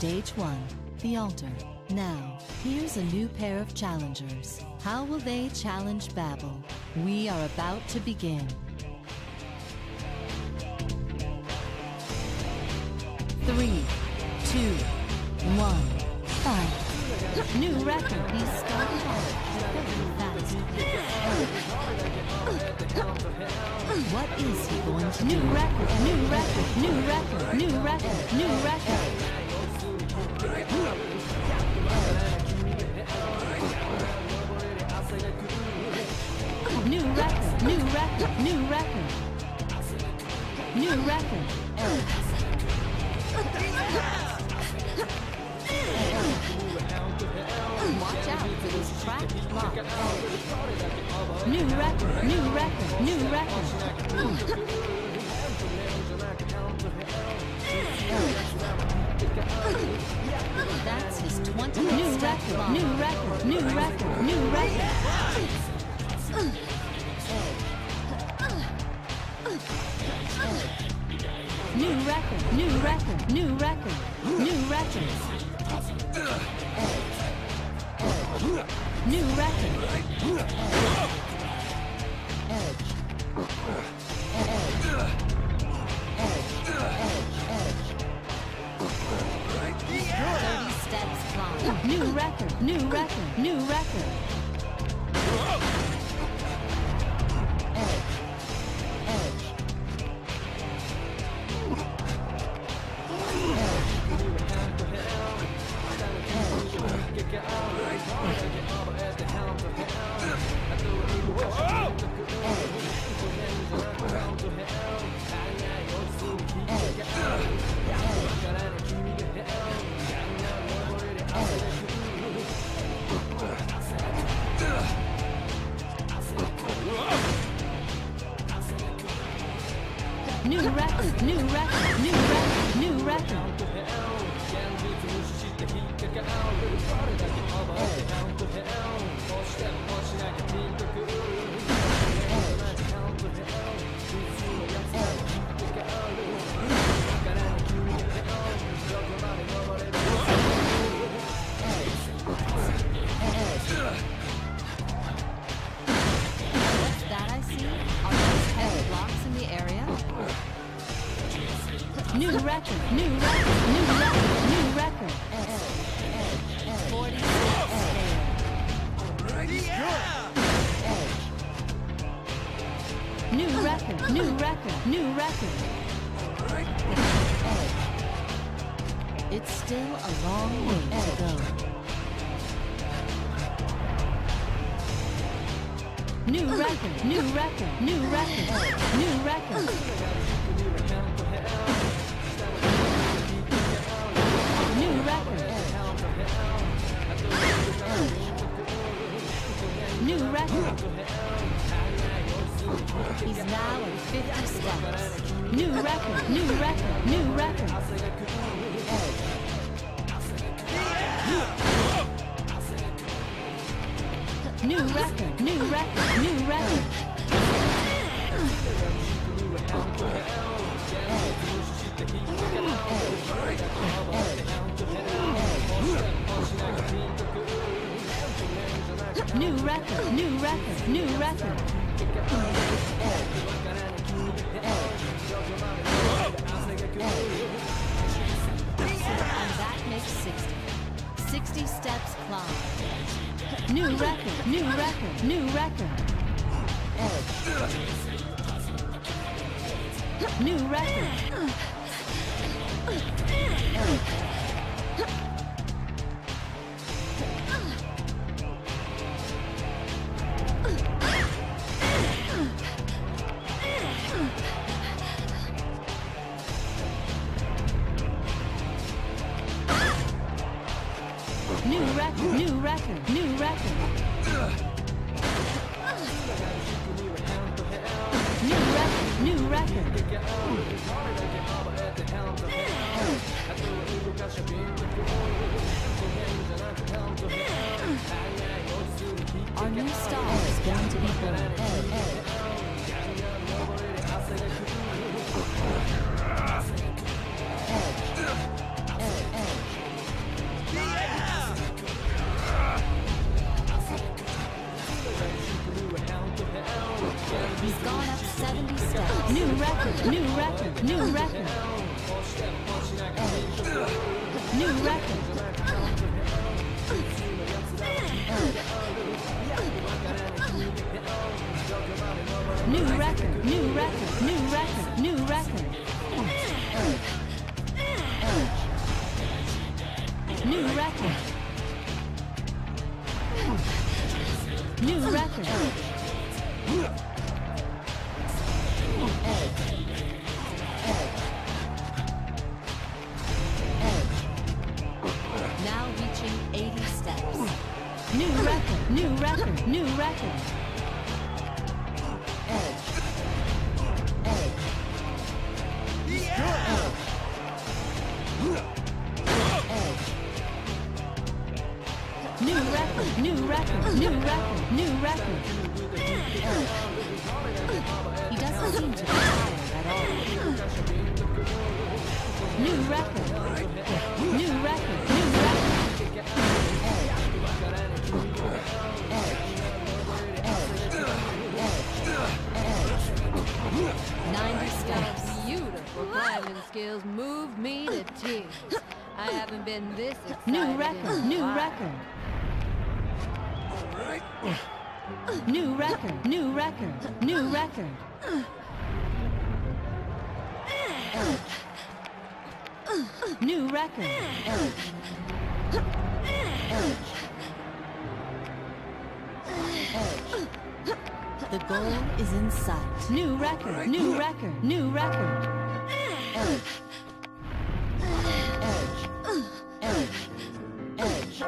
Stage 1, the altar. Now, here's a new pair of challengers. How will they challenge Babel? We are about to begin. Three, two, one, fight. New record. He started out very fast. What is he going to do? New record, new record, new record, new record, new new record. New record. Watch out for those trapped blocks. New record, new record, new record. That's his 20 New record, new record, new record, new record. New record, new record, new record, new record. New record. Thirty steps climb. New record, new record, new New record, new record, new record, new record. New record, new record, new record, new record. 46 New record, new record, new record. It's still a long way to go. New record, new record, new record, new record. Record. New record. He's now at 50 steps. New record, new record, new record. New record, new record, new record. New record. And that makes 60. 60 steps climb. New record, new record, new record. New record. Record, new record, new record. New record. Our new star is going to be born. He's gone up 70 steps. New record, new record, new record. New record. New record, new record, new record, new record. New record. New record. Record, new record, new record. New record, new record, new record, new record. He doesn't seem to be at all. New record, new record, new skills move me to tears. I haven't been this excited. New in record, a new while. record. New record, new record, new record. New record. The goal is in sight. New record, new record, new record. Edge. Edge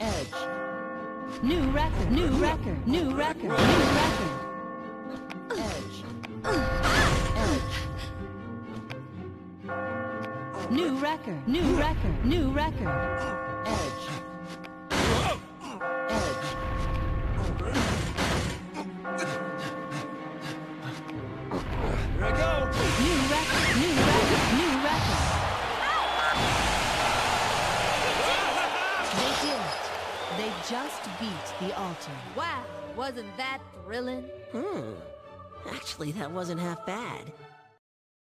Edge New record, new record, new record, new record. Edge. New record, new record, new record. Here beat. Wow, wasn't that thrilling? Hmm. Actually, that wasn't half bad.